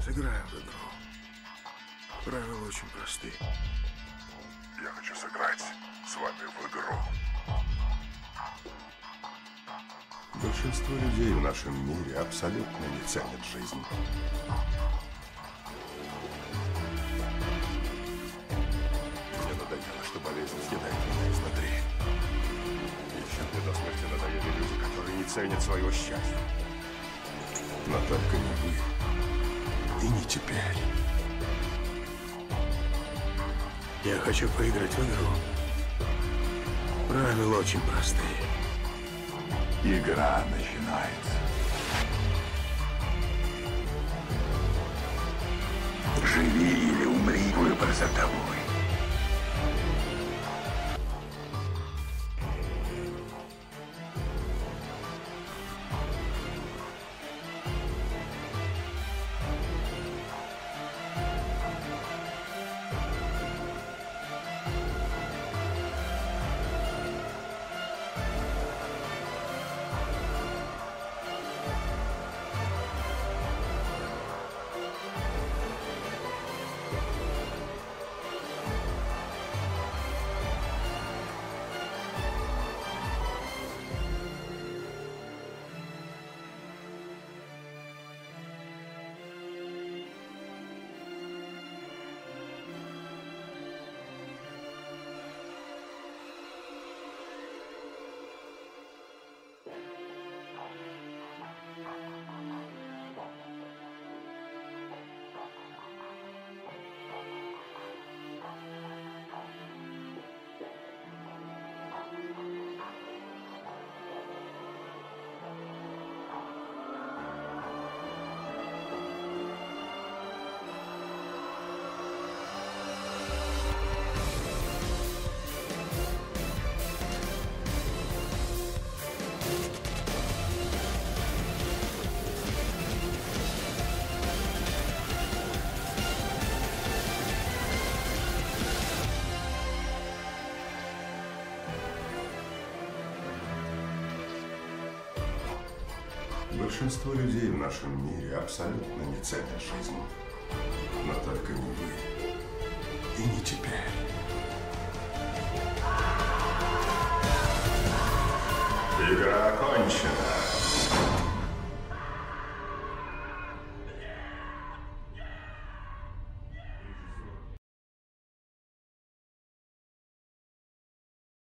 Сыграем в игру. Правила очень просты. Я хочу сыграть с вами в игру. Большинство людей в нашем мире абсолютно не ценят жизнь. Мне надоело, что болезнь съедает меня изнутри. Еще мне до смерти надоели люди, которые не ценят своего счастья. Но только не вы. Теперь. Я хочу поиграть в игру. Правила очень простые. Игра начинается. Живи или умри, выбор за тобой. Большинство людей в нашем мире абсолютно не ценят жизнь. Но только не вы. И не теперь. Игра окончена.